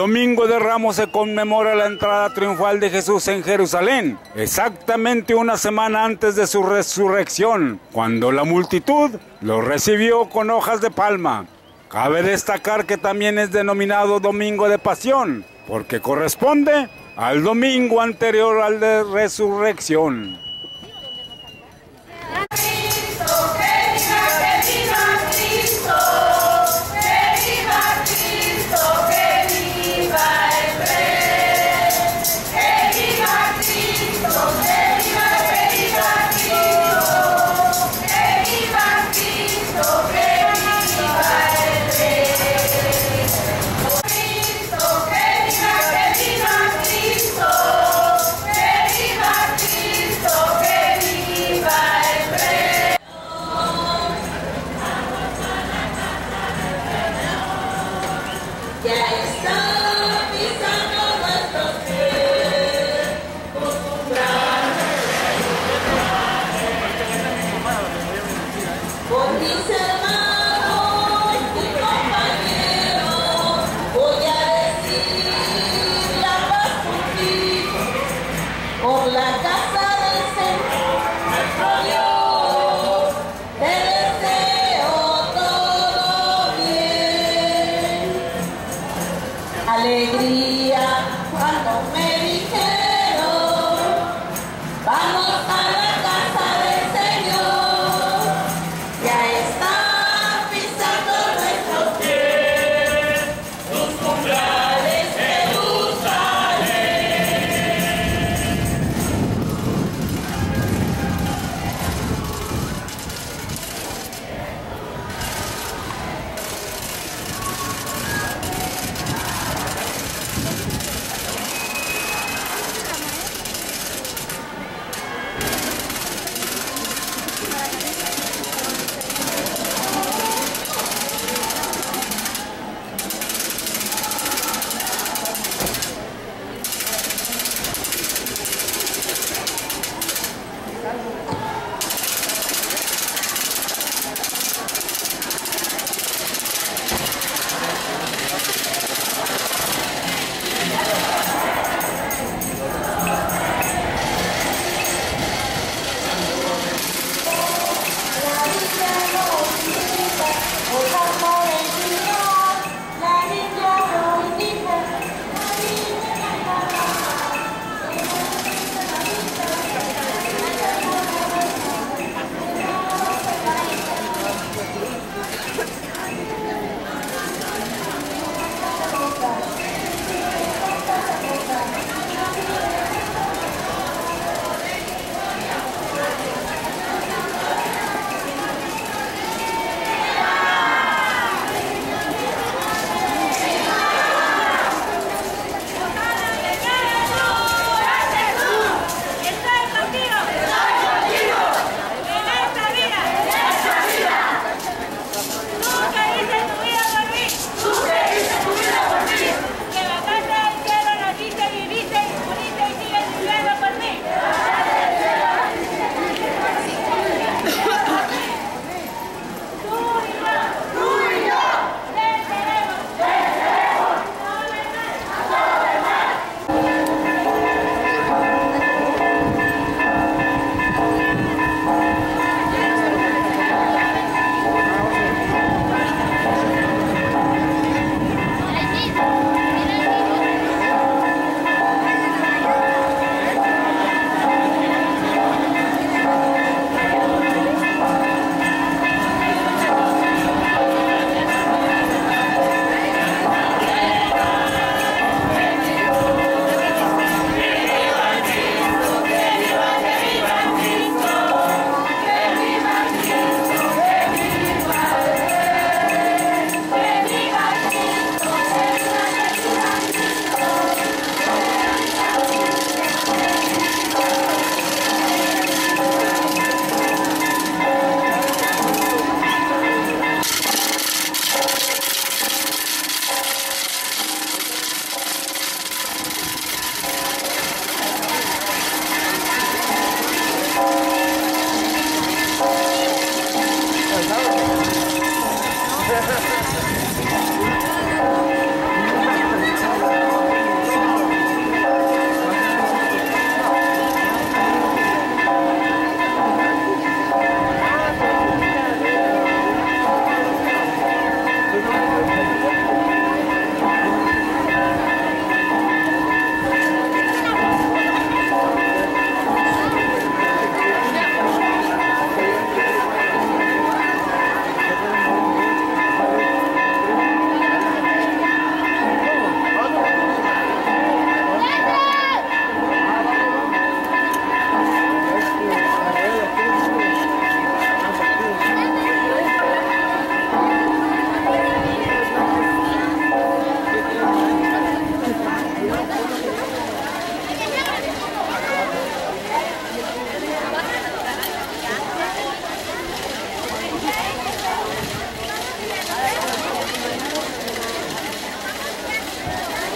Domingo de Ramos se conmemora la entrada triunfal de Jesús en Jerusalén, exactamente una semana antes de su resurrección, cuando la multitud lo recibió con hojas de palma. Cabe destacar que también es denominado Domingo de Pasión, porque corresponde al domingo anterior al de resurrección. alegria.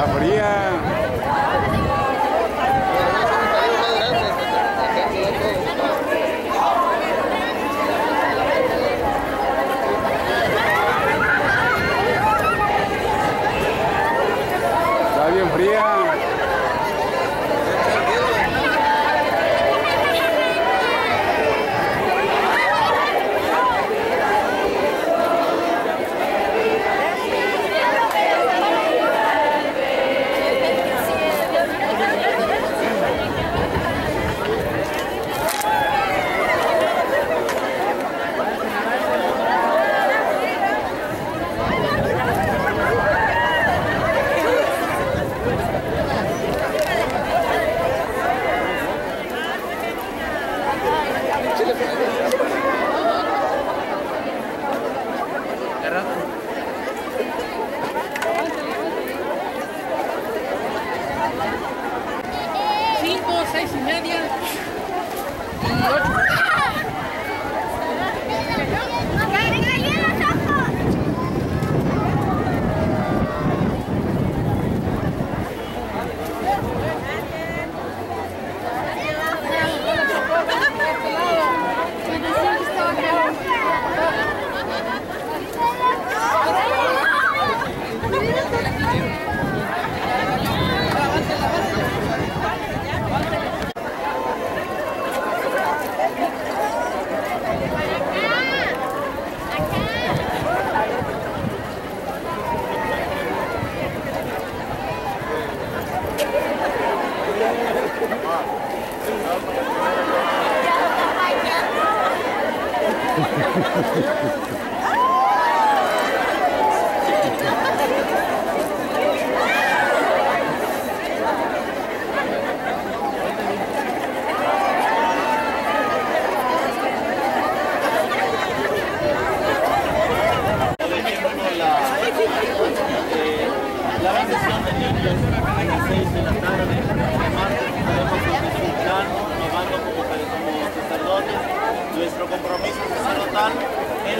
La fría.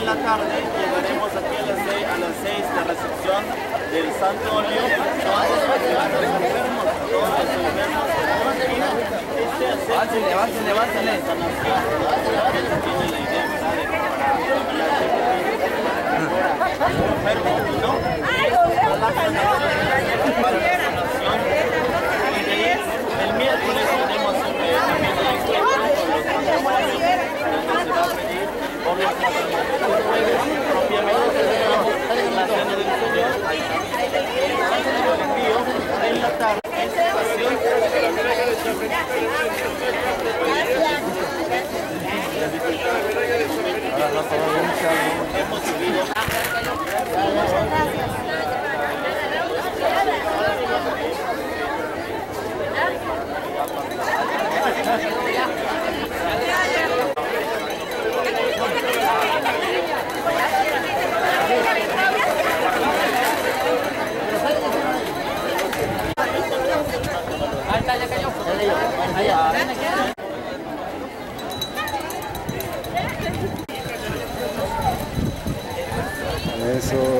en la tarde llegaremos aquí a las 6, a las 6 la recepción del Santo Olio. Todos los enfermos, todos los enfermos, este acento. Básenle, básenle, tiene la idea, ¿verdad? Para hablar de enfermos, ¿no? Hemos Eso.